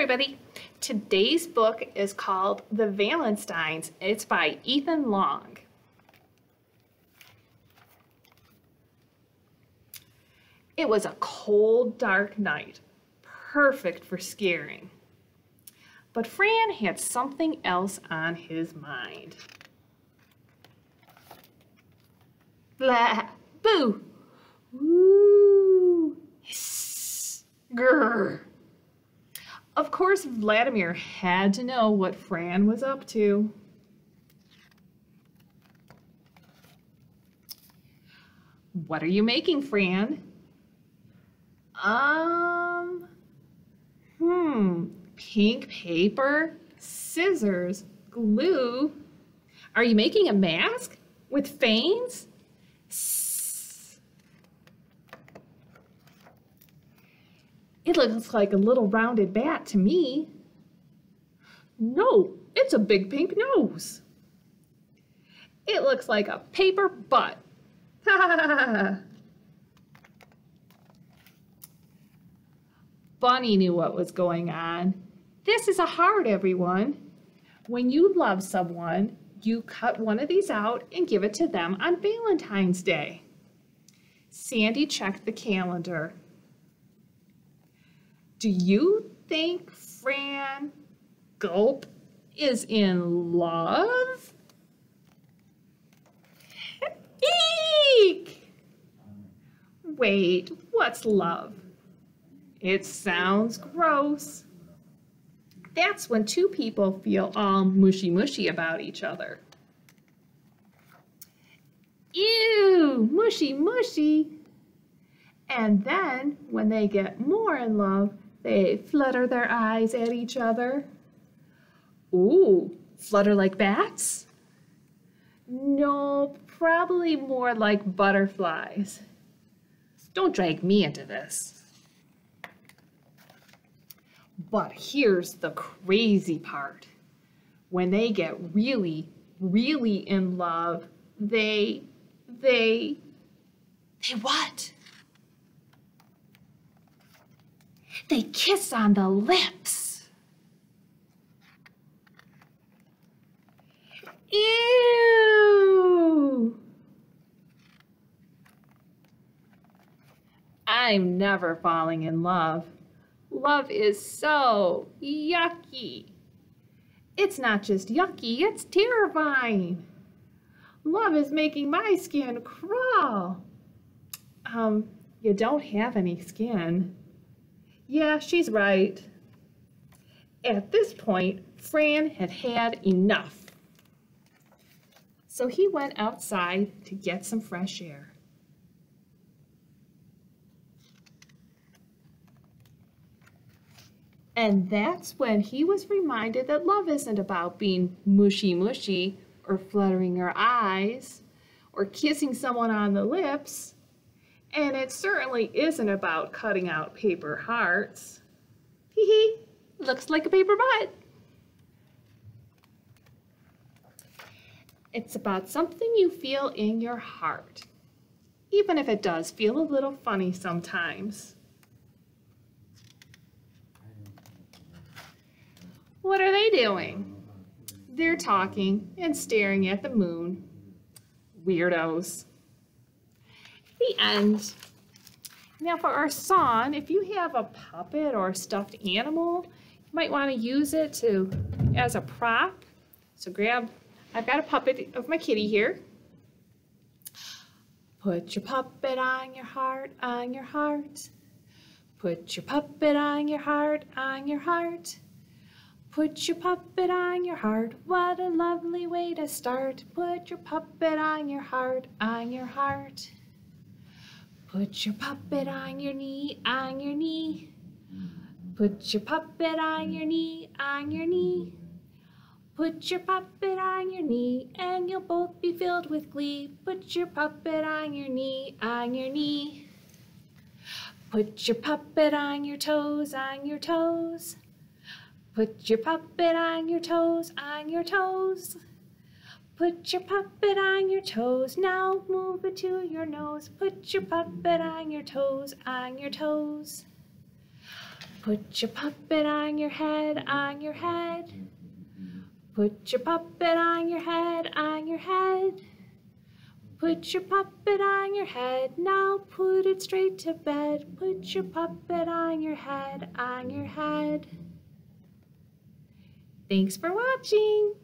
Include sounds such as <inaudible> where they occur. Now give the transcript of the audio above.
everybody. Today's book is called The Valentines. It's by Ethan Long. It was a cold, dark night, perfect for scaring. But Fran had something else on his mind. Blah, boo, woo, hiss, grrr. Of course, Vladimir had to know what Fran was up to. What are you making, Fran? Um, hmm, pink paper, scissors, glue. Are you making a mask with fangs? It looks like a little rounded bat to me. No, it's a big pink nose. It looks like a paper butt. <laughs> Bunny knew what was going on. This is a heart, everyone. When you love someone, you cut one of these out and give it to them on Valentine's Day. Sandy checked the calendar. Do you think Fran Gulp is in love? Eek! Wait, what's love? It sounds gross. That's when two people feel all mushy mushy about each other. Ew, mushy mushy. And then when they get more in love, they flutter their eyes at each other. Ooh, flutter like bats? No, probably more like butterflies. Don't drag me into this. But here's the crazy part. When they get really, really in love, they, they, they what? They kiss on the lips. Ew! I'm never falling in love. Love is so yucky. It's not just yucky, it's terrifying. Love is making my skin crawl. Um, you don't have any skin. Yeah, she's right. At this point, Fran had had enough. So he went outside to get some fresh air. And that's when he was reminded that love isn't about being mushy mushy or fluttering your eyes or kissing someone on the lips. And it certainly isn't about cutting out paper hearts. Hee hee, looks like a paper butt. It's about something you feel in your heart, even if it does feel a little funny sometimes. What are they doing? They're talking and staring at the moon. Weirdos the end. Now for our song, if you have a puppet or a stuffed animal, you might want to use it to as a prop. So grab, I've got a puppet of my kitty here. Put your puppet on your heart, on your heart. Put your puppet on your heart, on your heart. Put your puppet on your heart, what a lovely way to start. Put your puppet on your heart, on your heart. Put your puppet on your knee, on your knee. Put your puppet on your knee, on your knee. Put your puppet on your knee, and you'll both be filled with glee. Put your puppet on your knee, on your knee. Put your puppet on your toes, on your toes. Put your puppet on your toes, on your toes. Put your puppet on your toes, now move it to your nose. Put your puppet on your toes, on your toes. Put your puppet on your head, on your head. Put your puppet on your head, on your head. Put your puppet on your head, now put it straight to bed. Put your puppet on your head, on your head. Thanks for watching.